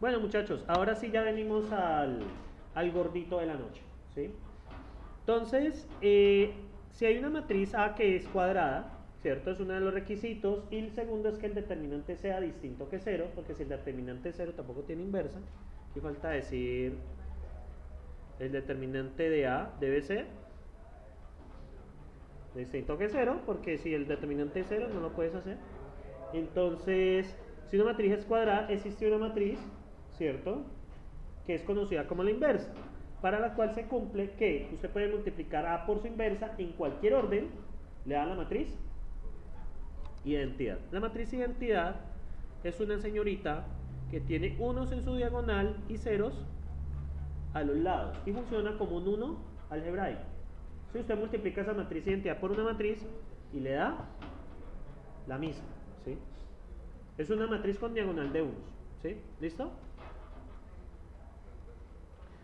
Bueno muchachos, ahora sí ya venimos al, al gordito de la noche. ¿sí? Entonces, eh, si hay una matriz A que es cuadrada, ¿cierto? Es uno de los requisitos. Y el segundo es que el determinante sea distinto que cero, porque si el determinante es cero tampoco tiene inversa. Aquí falta decir, el determinante de A debe ser distinto que cero, porque si el determinante es cero no lo puedes hacer. Entonces, si una matriz es cuadrada, existe una matriz, ¿cierto? Que es conocida como la inversa, para la cual se cumple que usted puede multiplicar A por su inversa en cualquier orden, le da la matriz identidad. La matriz identidad es una señorita que tiene unos en su diagonal y ceros a los lados y funciona como un 1 algebraico. Si usted multiplica esa matriz identidad por una matriz y le da la misma, ¿sí? Es una matriz con diagonal de unos, ¿sí? ¿Listo?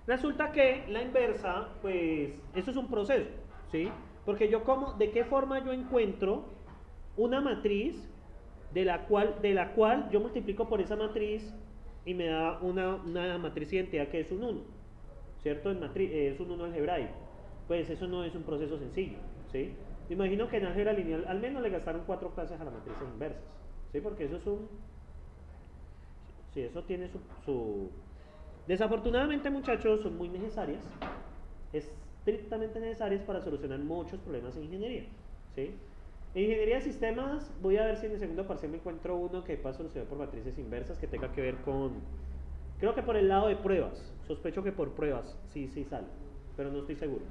Resulta que la inversa, pues, eso es un proceso, ¿sí? Porque yo como, ¿de qué forma yo encuentro una matriz de la cual, de la cual yo multiplico por esa matriz y me da una, matriz identidad que es un 1, ¿cierto? Eh, es un 1 algebraico. Pues eso no es un proceso sencillo, ¿sí? imagino que en álgebra lineal al menos le gastaron cuatro clases a las matrices inversas, ¿sí? Porque eso es un... Sí, eso tiene su... Desafortunadamente, muchachos, son muy necesarias, estrictamente necesarias para solucionar muchos problemas en ingeniería, ¿sí? En ingeniería de sistemas, voy a ver si en el segundo parcial me encuentro uno que pueda solucionar por matrices inversas que tenga que ver con. Creo que por el lado de pruebas. Sospecho que por pruebas sí, sí sale, pero no estoy seguro.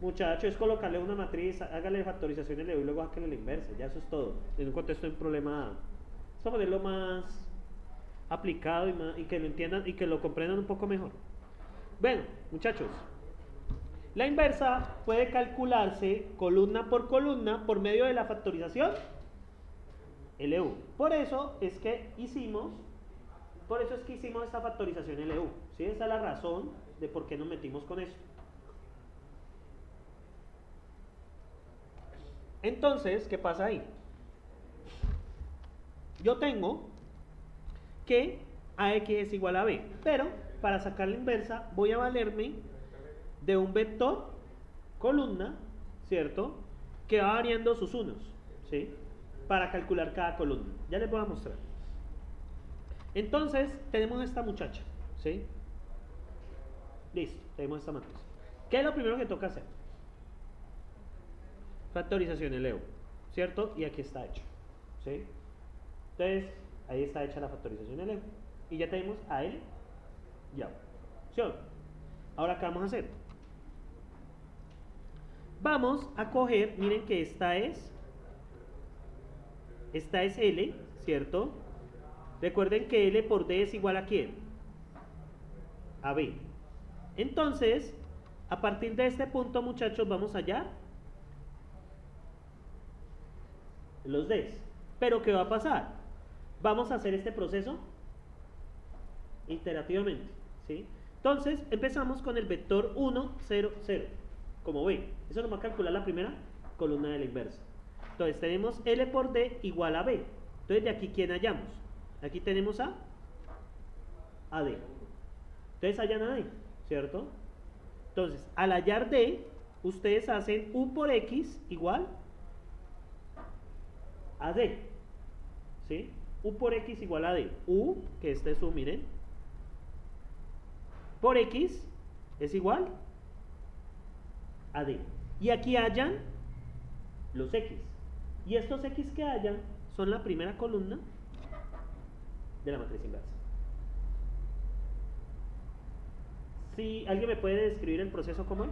Muchachos, es colocarle una matriz, hágale factorización y luego hágale la inversa. Ya eso es todo. En un contexto de un problema. Es para ponerlo más aplicado y, y que lo entiendan y que lo comprendan un poco mejor. Bueno, muchachos, la inversa puede calcularse columna por columna por medio de la factorización LU. Por eso es que hicimos, por eso es que hicimos esta factorización LU. ¿sí? Esa es la razón de por qué nos metimos con eso. Entonces, ¿qué pasa ahí? Yo tengo que AX es igual a B, pero para sacar la inversa voy a valerme de un vector columna, ¿cierto? Que va variando sus unos, ¿sí? Para calcular cada columna. Ya les voy a mostrar. Entonces, tenemos esta muchacha, ¿sí? Listo, tenemos esta matriz. ¿Qué es lo primero que toca hacer? Factorización eleo, ¿cierto? Y aquí está hecho, ¿sí? Entonces, ahí está hecha la factorización eleo. Y ya tenemos a él ya. ¿Sí? Ahora, ¿qué vamos a hacer? Vamos a coger, miren que esta es, esta es L, ¿cierto? Recuerden que L por D es igual a quién? A B. Entonces, a partir de este punto, muchachos, vamos allá. Los Ds. Pero, ¿qué va a pasar? Vamos a hacer este proceso iterativamente, ¿sí? Entonces, empezamos con el vector 1, 0, 0 como B. Eso nos va a calcular la primera columna de la inversa. Entonces tenemos L por D igual a B. Entonces de aquí, ¿quién hallamos? Aquí tenemos a AD. Entonces hallan a D, ¿cierto? Entonces, al hallar D, ustedes hacen U por X igual a D. ¿Sí? U por X igual a D. U, que este es U, miren. Por X es igual a D. Y aquí hayan los X. Y estos X que hayan son la primera columna de la matriz inversa. Si alguien me puede describir el proceso cómo es.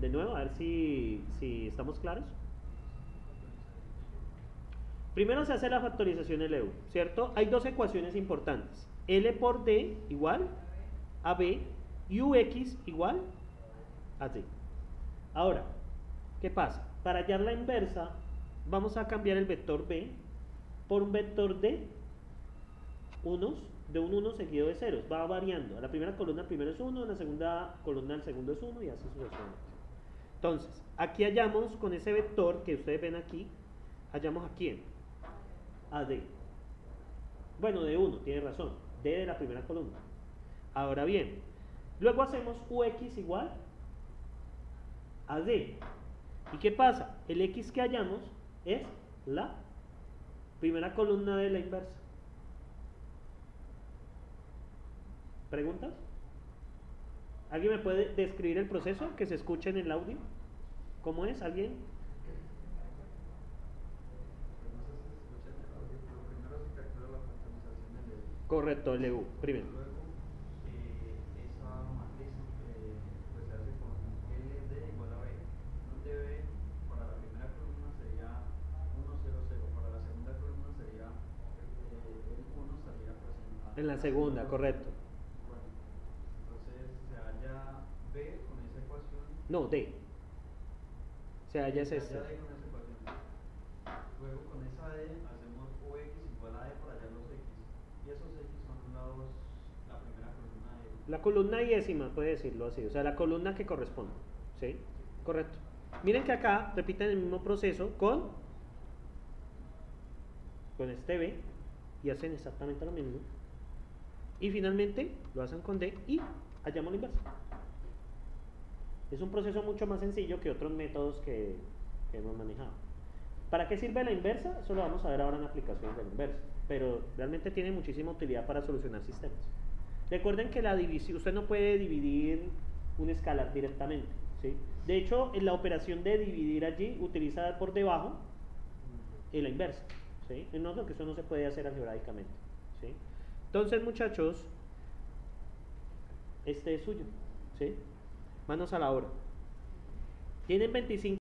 De nuevo, a ver si, si estamos claros. Primero se hace la factorización LU, ¿cierto? Hay dos ecuaciones importantes. L por D igual a B y UX igual a D. Ahora, ¿qué pasa? Para hallar la inversa, vamos a cambiar el vector B por un vector de unos, de un 1 seguido de ceros. Va variando. A la primera columna primero es 1, en la segunda columna el segundo es 1 y así sucesivamente. Entonces, aquí hallamos con ese vector que ustedes ven aquí, hallamos a quién? A D. Bueno, de 1, tiene razón. D de la primera columna. Ahora bien, luego hacemos UX igual a D. ¿Y qué pasa? El X que hallamos es la primera columna de la inversa. ¿Preguntas? ¿Alguien me puede describir el proceso que se escuche en el audio? ¿Cómo es? ¿Alguien? Correcto, LU, primero. Luego, eh, esa matriz eh, pues se hace con LD igual a B, donde B para la primera columna sería 1, 0, 0, para la segunda columna sería eh, el 1 estaría pues en la, En la segunda, correcto. Bueno, entonces se halla B con esa ecuación. No, D. Es se halla D con esa ecuación. Luego con esa D hacemos OX igual a D para hallar los X. Y esos X son los, la primera columna de La columna décima, puede decirlo así. O sea, la columna que corresponde. ¿Sí? Correcto. Miren que acá repiten el mismo proceso con, con este B y hacen exactamente lo mismo. Y finalmente lo hacen con D y hallamos la inversa. Es un proceso mucho más sencillo que otros métodos que, hemos manejado. ¿Para qué sirve la inversa? Eso lo vamos a ver ahora en aplicaciones de la inversa. Pero realmente tiene muchísima utilidad para solucionar sistemas. Recuerden que la división, usted no puede dividir un escalar directamente. ¿sí? De hecho, en la operación de dividir allí utiliza por debajo en la inversa. ¿sí? No, que eso no se puede hacer algebraicamente. ¿sí? Entonces, muchachos, este es suyo. ¿sí? Manos a la obra. Tienen 25